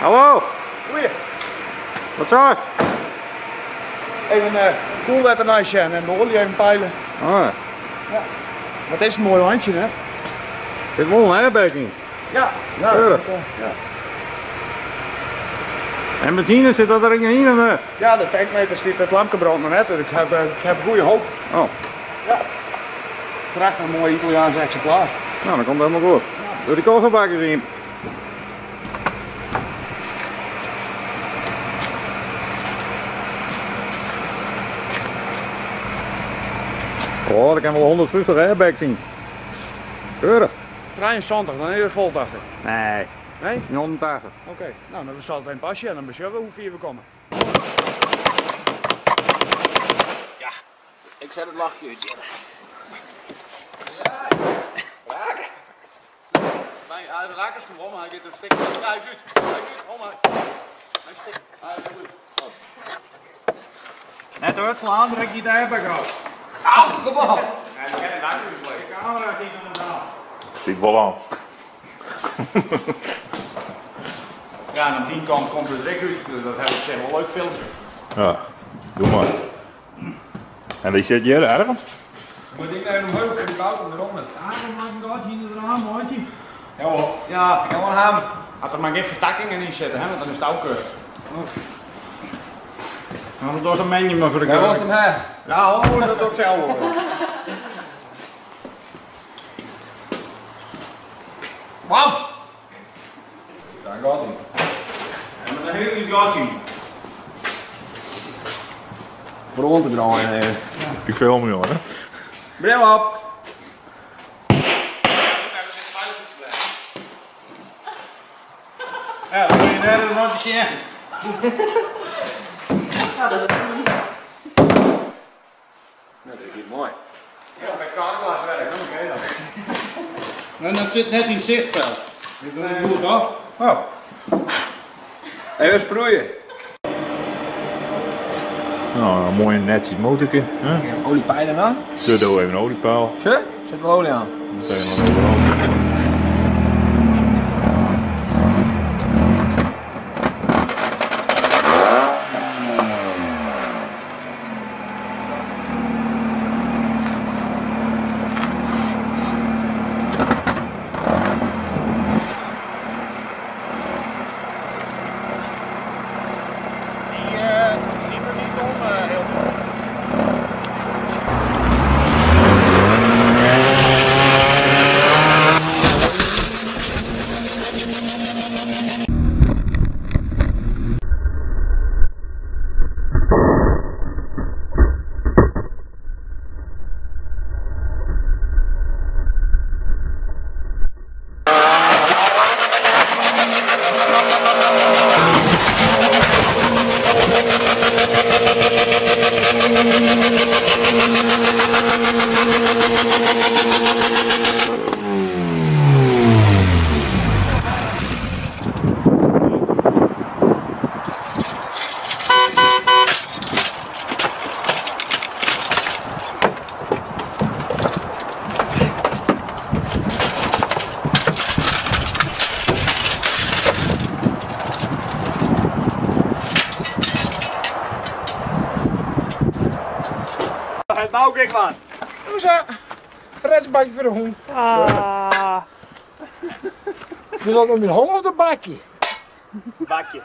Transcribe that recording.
Hallo, Goeie. wat zo? Even een uh, en de olie even peilen. Oh, Wat is een mooi handje, hè? dit een airbaging. Ja. Ja. Ja. En benzine zit dat er in hier? en, eh? Ja, de tankmeter stiet het lampje brandt nog net, dus ik heb, eh, ik heb goede hoop. Oh, Prachtig een mooi Italiaans exemplaar. nou dan komt het helemaal goed. Doe die kogelbakjes in. Oh, dat kan wel 150 airbags zien. Keurig. 73, dan is het vol, dacht ik. Nee, Nee? niet 180. Oké, nou dan zal het een pasje en dan beschouwen we hoe ver we komen. Ja, ik zet het lachje Nee, hij raakt het gewoon, hij gaat een stuk van huis uit. Huis uit, kom maar. Hij stikt. Hij is goed. Net uitslaan, heb je de airbag uit. Au, kom op. En ik ken het daar nu De camera ziet er nog aan. Ziet wel aan. Ja, en aan die kant komt het uit, dus dat heb ik zeg wel leuk filmpje. Ja, doe maar. En die zit hier ergens? Moet ik naar omhoog en die auto eronder. Ja, dan maak ik dat hier eraan, maatje. Ja hoor. Ja, Ik kan wel hem. had er maar geen vertakkingen in zitten, hè, want dan is het ook keurig. Nou, dat was een menu maar voor de Daar was hem hè. Ja, hoor, dat ook zelf horen. Wam. Daar gaat hij. En met een hele glas zien. Voor rond te draaien. eh. Ik film je hoor. Bril op. Ja, dan kun je daar een rondje zien. Nou, dat is mooi. Ja, bij Carglass werken, oké dan. En dat zit net in het zichtveld. Dus dat is goed hoor. Oh. Even sproeien. Nou, een mooi netjes motortje. Hè? Oliepijlen aan. Zet er even een oliepaal. Zit? Zit wel olie aan. Het bouwkik man. Hoe zo? Fredsbakje voor de hond. Ah. Is dat nog een hond of een bakje? Bakje.